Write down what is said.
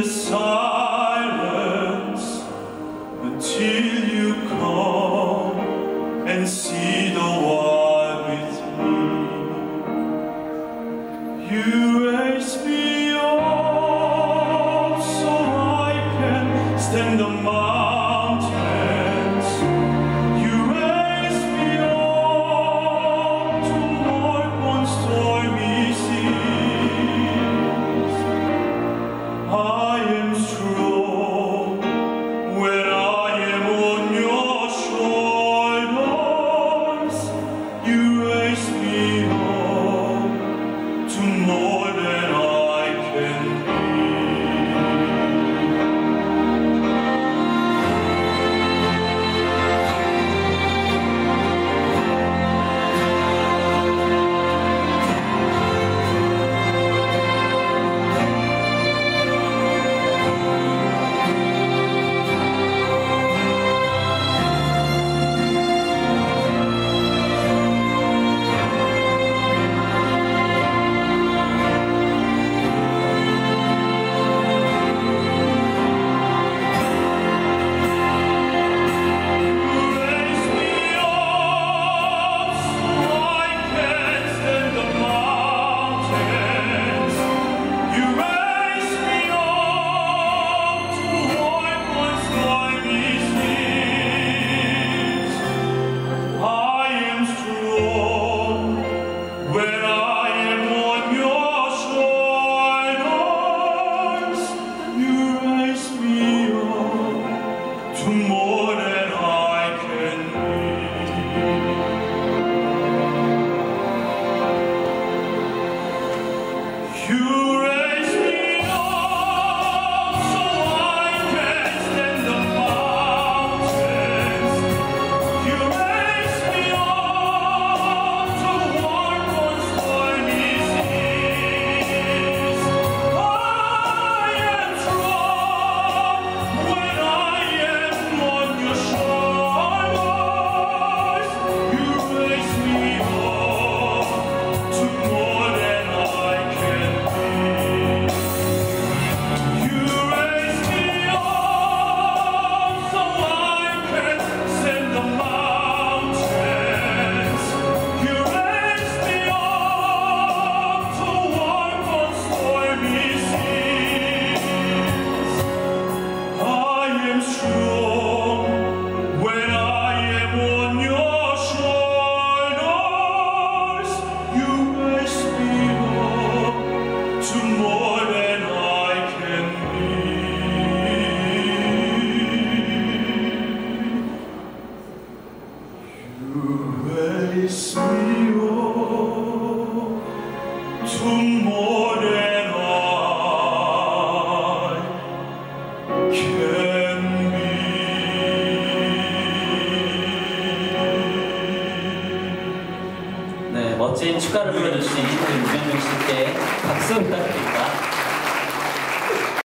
the silence until you come and see the world with me. You raise me up so I can stand the mountain. 네, 멋진 축가를 불러주신 이분 유명민 씨께 박수 부탁드립니다.